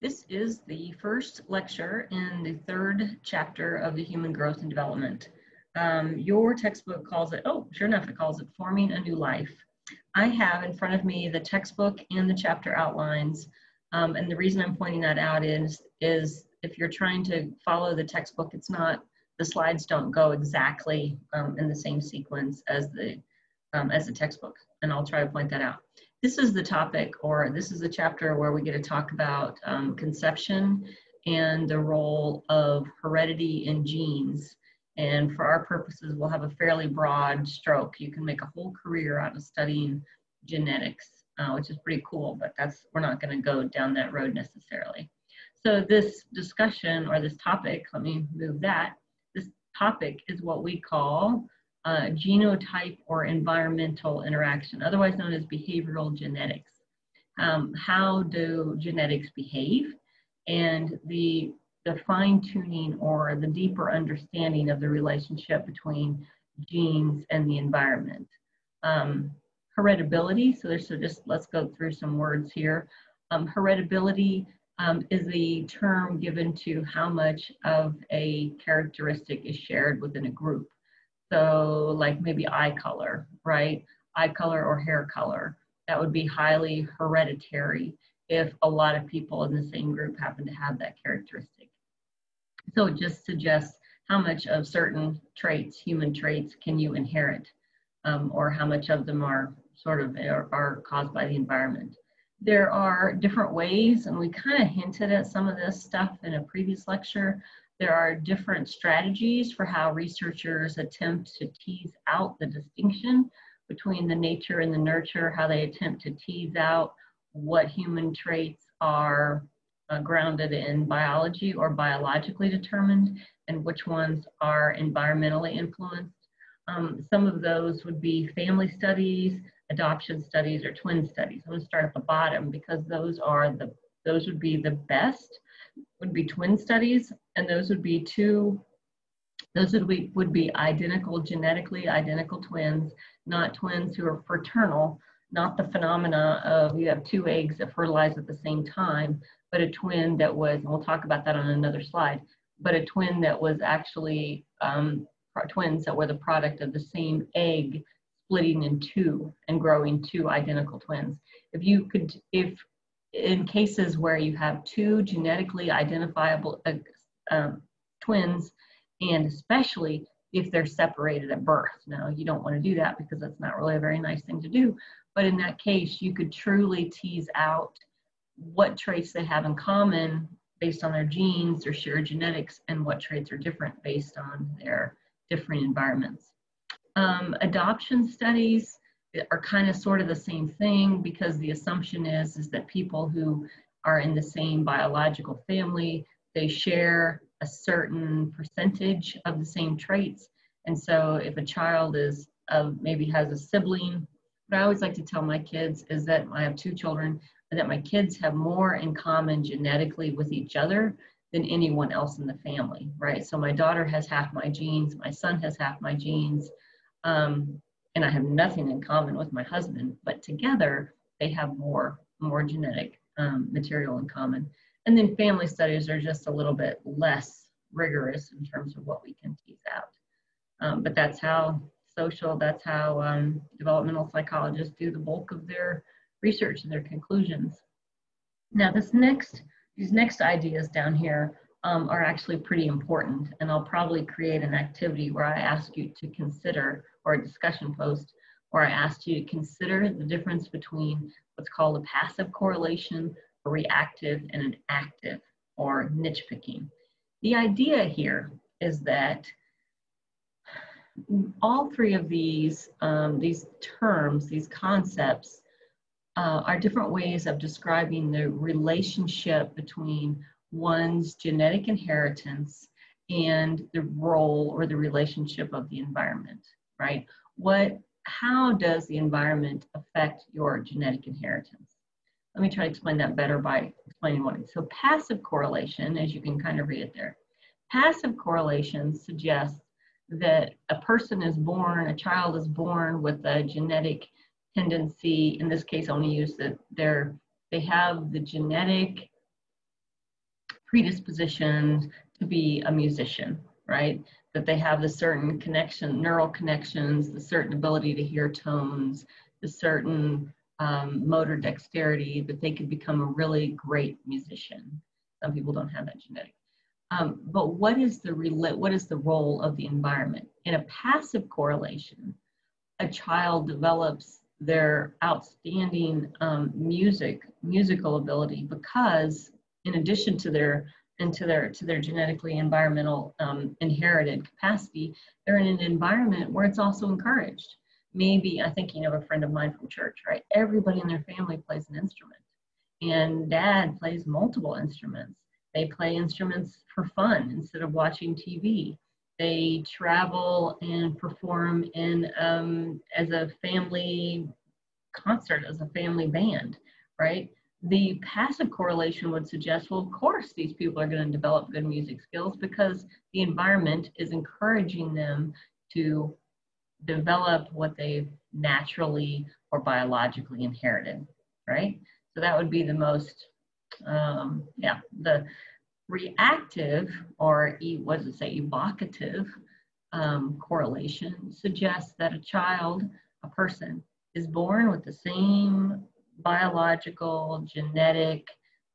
This is the first lecture in the third chapter of the Human Growth and Development. Um, your textbook calls it, oh, sure enough, it calls it Forming a New Life. I have in front of me the textbook and the chapter outlines. Um, and the reason I'm pointing that out is, is if you're trying to follow the textbook, it's not, the slides don't go exactly um, in the same sequence as the, um, as the textbook. And I'll try to point that out this is the topic or this is the chapter where we get to talk about um, conception and the role of heredity and genes. And for our purposes, we'll have a fairly broad stroke. You can make a whole career out of studying genetics, uh, which is pretty cool, but that's we're not going to go down that road necessarily. So this discussion or this topic, let me move that. This topic is what we call uh, genotype or environmental interaction, otherwise known as behavioral genetics. Um, how do genetics behave? And the, the fine tuning or the deeper understanding of the relationship between genes and the environment. Um, heritability, so, there's so just let's go through some words here. Um, heritability um, is the term given to how much of a characteristic is shared within a group. So like maybe eye color, right? Eye color or hair color. That would be highly hereditary if a lot of people in the same group happen to have that characteristic. So it just suggests how much of certain traits, human traits, can you inherit, um, or how much of them are sort of are, are caused by the environment. There are different ways, and we kind of hinted at some of this stuff in a previous lecture, there are different strategies for how researchers attempt to tease out the distinction between the nature and the nurture, how they attempt to tease out what human traits are uh, grounded in biology or biologically determined and which ones are environmentally influenced. Um, some of those would be family studies, adoption studies, or twin studies. I'm going to start at the bottom because those are the those would be the best would be twin studies, and those would be two, those would be, would be identical, genetically identical twins, not twins who are fraternal, not the phenomena of you have two eggs that fertilize at the same time, but a twin that was, and we'll talk about that on another slide, but a twin that was actually um, twins that were the product of the same egg splitting in two and growing two identical twins. If you could, if in cases where you have two genetically identifiable uh, um, twins, and especially if they're separated at birth. Now, you don't want to do that because that's not really a very nice thing to do. But in that case, you could truly tease out what traits they have in common based on their genes, their shared genetics, and what traits are different based on their different environments. Um, adoption studies are kind of sort of the same thing because the assumption is is that people who are in the same biological family they share a certain percentage of the same traits. And so if a child is uh, maybe has a sibling what i always like to tell my kids is that i have two children that my kids have more in common genetically with each other than anyone else in the family right? So my daughter has half my genes my son has half my genes. Um, and I have nothing in common with my husband, but together they have more more genetic um, material in common. And then family studies are just a little bit less rigorous in terms of what we can tease out. Um, but that's how social, that's how um, developmental psychologists do the bulk of their research and their conclusions. Now this next, these next ideas down here um, are actually pretty important and I'll probably create an activity where I ask you to consider or a discussion post where I asked you to consider the difference between what's called a passive correlation, a reactive, and an active or niche picking. The idea here is that all three of these, um, these terms, these concepts, uh, are different ways of describing the relationship between one's genetic inheritance and the role or the relationship of the environment right? What, how does the environment affect your genetic inheritance? Let me try to explain that better by explaining what it is. So passive correlation, as you can kind of read it there, passive correlation suggests that a person is born, a child is born with a genetic tendency, in this case, I only use that they're, they have the genetic predispositioned to be a musician, right? That they have the certain connection, neural connections, the certain ability to hear tones, the certain um, motor dexterity, that they could become a really great musician. Some people don't have that genetic. Um, but what is the what is the role of the environment in a passive correlation? A child develops their outstanding um, music musical ability because in addition to their into their to their genetically environmental um, inherited capacity they're in an environment where it's also encouraged. Maybe i think you know a friend of mine from church right? Everybody in their family plays an instrument. And dad plays multiple instruments. They play instruments for fun instead of watching tv they travel and perform in um, as a family concert, as a family band, right? The passive correlation would suggest, well, of course, these people are going to develop good music skills because the environment is encouraging them to develop what they've naturally or biologically inherited, right? So that would be the most, um, yeah, the reactive or what does it say, evocative um, correlation suggests that a child, a person, is born with the same biological, genetic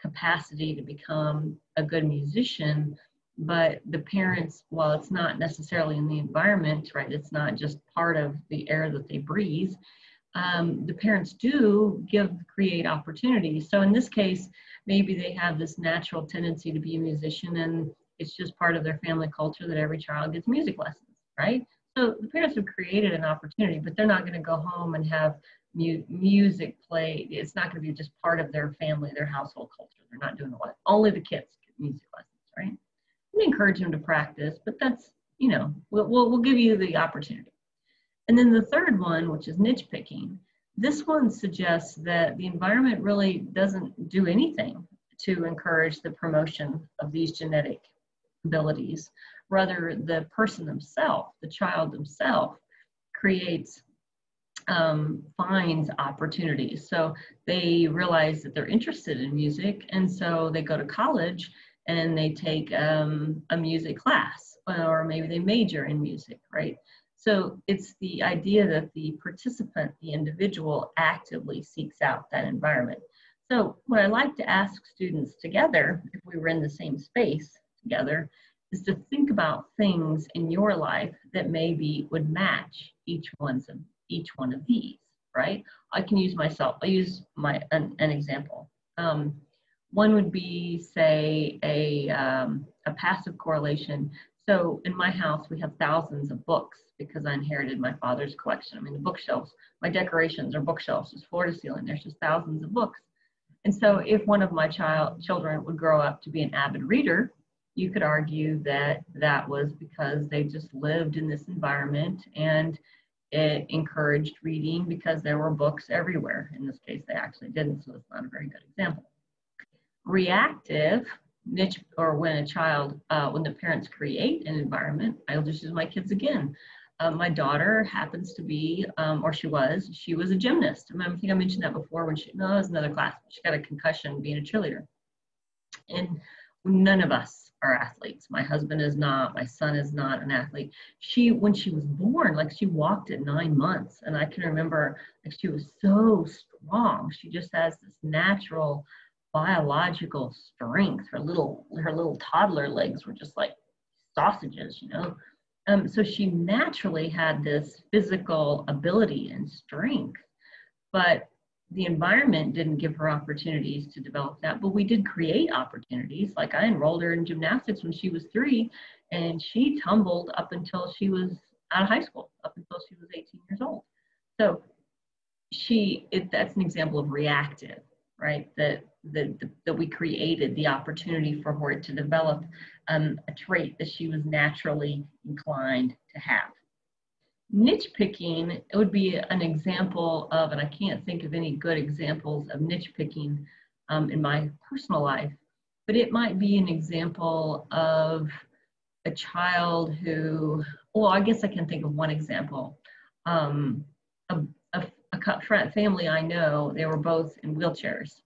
capacity to become a good musician, but the parents, while it's not necessarily in the environment, right, it's not just part of the air that they breathe, um, the parents do give create opportunities. So in this case, maybe they have this natural tendency to be a musician and it's just part of their family culture that every child gets music lessons, right? So the parents have created an opportunity, but they're not going to go home and have mu- music played. It's not going to be just part of their family, their household culture. They're not doing what only the kids get music lessons, right? We encourage them to practice, but that's you know we'll, we'll, we'll give you the opportunity. And then the third one, which is niche picking, this one suggests that the environment really doesn't do anything to encourage the promotion of these genetic abilities. Rather, the person themselves, the child themselves, creates um, finds opportunities. So they realize that they're interested in music, and so they go to college and they take um, a music class, or maybe they major in music, right? So it's the idea that the participant, the individual, actively seeks out that environment. So what I like to ask students together, if we were in the same space together, is to think about things in your life that maybe would match each one's of each one of these, right? I can use myself. I use my an, an example. Um, one would be, say, a um, a passive correlation. So in my house, we have thousands of books because I inherited my father's collection. I mean, the bookshelves, my decorations are bookshelves, there's floor to ceiling, there's just thousands of books. And so if one of my child children would grow up to be an avid reader, you could argue that that was because they just lived in this environment and it encouraged reading because there were books everywhere. In this case, they actually didn't, so it's not a very good example. Reactive niche, or when a child, uh, when the parents create an environment, I'll just use my kids again. Uh, my daughter happens to be, um, or she was, she was a gymnast. I think I mentioned that before when she, no, it was another class. She got a concussion being a cheerleader. And none of us are athletes. My husband is not, my son is not an athlete. She, when she was born, like she walked at nine months. And I can remember like she was so strong. She just has this natural biological strength. Her little, her little toddler legs were just like sausages, you know. Um, so she naturally had this physical ability and strength, but the environment didn't give her opportunities to develop that. But we did create opportunities. Like I enrolled her in gymnastics when she was three, and she tumbled up until she was out of high school, up until she was 18 years old. So she, it, that's an example of reactive, right? That that, that we created the opportunity for her to develop um, a trait that she was naturally inclined to have. Niche picking it would be an example of, and I can't think of any good examples of niche picking um, in my personal life, but it might be an example of a child who, well, I guess I can think of one example. Um, a, a, a family I know, they were both in wheelchairs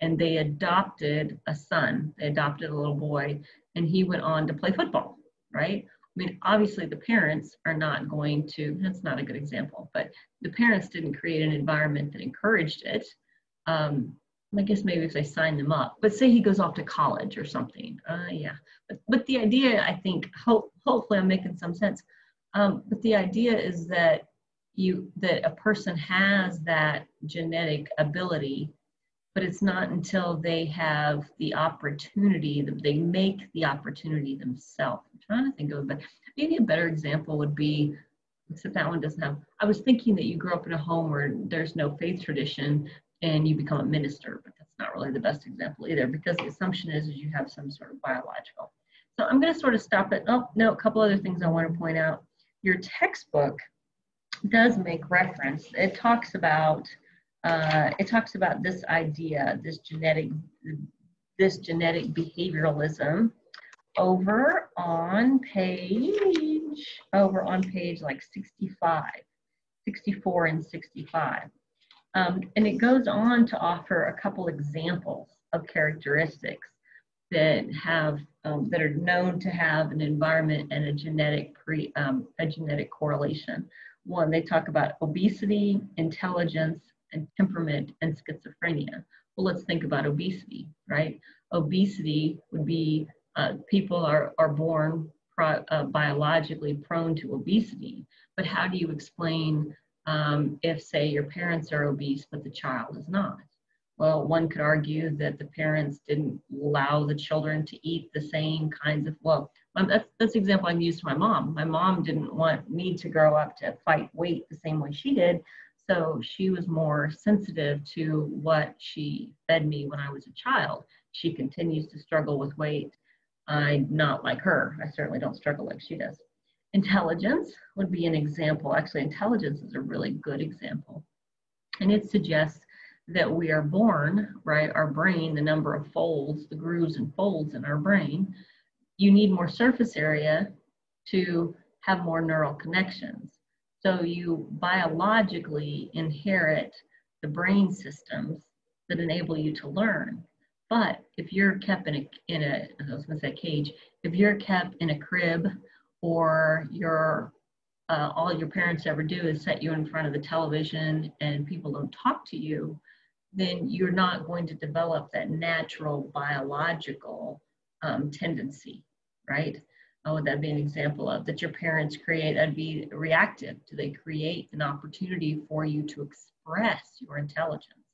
and they adopted a son. They adopted a little boy, and he went on to play football, right? I mean, obviously, the parents are not going to, that's not a good example, but the parents didn't create an environment that encouraged it. Um, I guess maybe if they sign them up, but say he goes off to college or something. Uh, yeah, but, but the idea, I think, hope, hopefully I'm making some sense. Um, but the idea is that you that a person has that genetic ability but it's not until they have the opportunity that they make the opportunity themselves. Trying to think of it, but maybe a better example would be, except that one doesn't have, I was thinking that you grew up in a home where there's no faith tradition and you become a minister, but that's not really the best example either because the assumption is, is you have some sort of biological. So I'm going to sort of stop it. Oh, no, a couple other things I want to point out. Your textbook does make reference. It talks about uh, it talks about this idea, this genetic, this genetic behavioralism over on page, over on page like 65, 64 and 65. Um, and it goes on to offer a couple examples of characteristics that have um, that are known to have an environment and a genetic pre um, a genetic correlation. One, they talk about obesity, intelligence, and temperament and schizophrenia. Well, let's think about obesity, right? Obesity would be uh, people are, are born pro, uh, biologically prone to obesity, but how do you explain um, if, say, your parents are obese but the child is not? Well, one could argue that the parents didn't allow the children to eat the same kinds of, well, that's, that's the example I used to my mom. My mom didn't want me to grow up to fight weight the same way she did. So she was more sensitive to what she fed me when I was a child. She continues to struggle with weight. I'm not like her. I certainly don't struggle like she does. Intelligence would be an example. Actually, intelligence is a really good example. And it suggests that we are born, right? Our brain, the number of folds, the grooves and folds in our brain, you need more surface area to have more neural connections. So you biologically inherit the brain systems that enable you to learn. But if you're kept in a, in a I was going to say cage, if you're kept in a crib or you're uh, all your parents ever do is set you in front of the television and people don't talk to you, then you're not going to develop that natural biological um, tendency, right? How would that be an example of that your parents create? That'd be reactive. Do they create an opportunity for you to express your intelligence?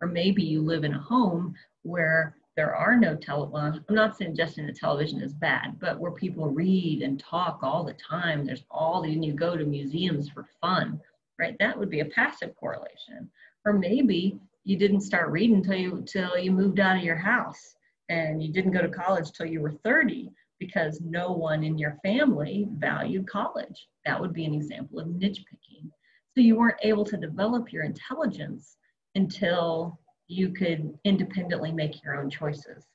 Or maybe you live in a home where there are no television. I'm not suggesting that television is bad, but where people read and talk all the time, there's all the, and you go to museums for fun, right? That would be a passive correlation. Or maybe you didn't start reading until you, till you moved out of your house and you didn't go to college till you were 30 because no one in your family valued college. That would be an example of niche picking. So you weren't able to develop your intelligence until you could independently make your own choices.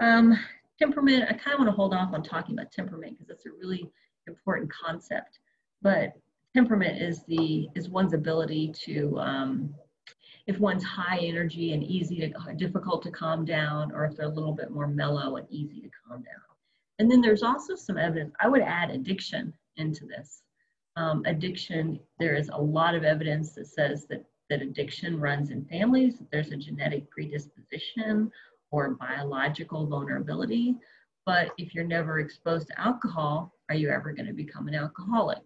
Um, temperament, I kind of want to hold off on talking about temperament because it's a really important concept. But temperament is the is one's ability to um, if one's high energy and easy to difficult to calm down, or if they're a little bit more mellow and easy to calm down. And then there's also some evidence, I would add addiction into this. Um, addiction, there is a lot of evidence that says that, that addiction runs in families, that there's a genetic predisposition or biological vulnerability. But if you're never exposed to alcohol, are you ever going to become an alcoholic?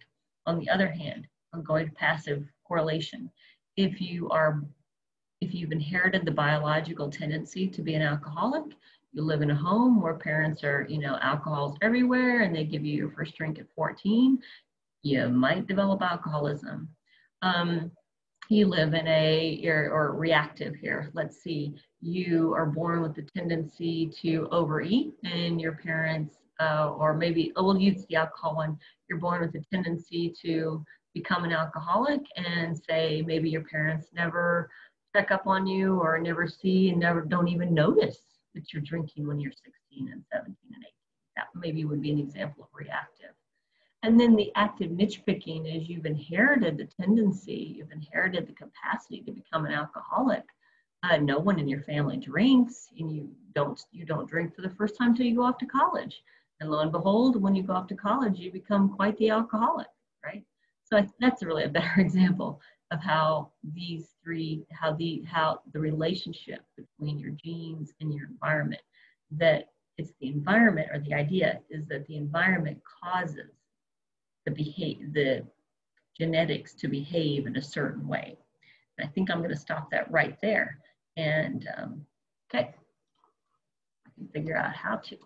On the other hand, I'm going to passive correlation. If you are if you've inherited the biological tendency to be an alcoholic, you live in a home where parents are, you know, alcohol's everywhere and they give you your first drink at 14, you might develop alcoholism. Um, you live in a, or, or reactive here, let's see, you are born with the tendency to overeat and your parents, uh, or maybe, oh, we'll use the alcohol one, you're born with a tendency to become an alcoholic and say maybe your parents never check up on you or never see and never don't even notice that you're drinking when you're 16 and 17 and 18. That maybe would be an example of reactive. And then the active niche picking is you've inherited the tendency, you've inherited the capacity to become an alcoholic, Uh, no one in your family drinks, and you don't you don't drink for the first time till you go off to college. And lo and behold, when you go off to college, you become quite the alcoholic, right? So I, that's really a better example of how these three, how the how the relationship between your genes and your environment, that it's the environment or the idea is that the environment causes the behave the genetics to behave in a certain way. And I think I'm going to stop that right there. And um, okay, I can figure out how to.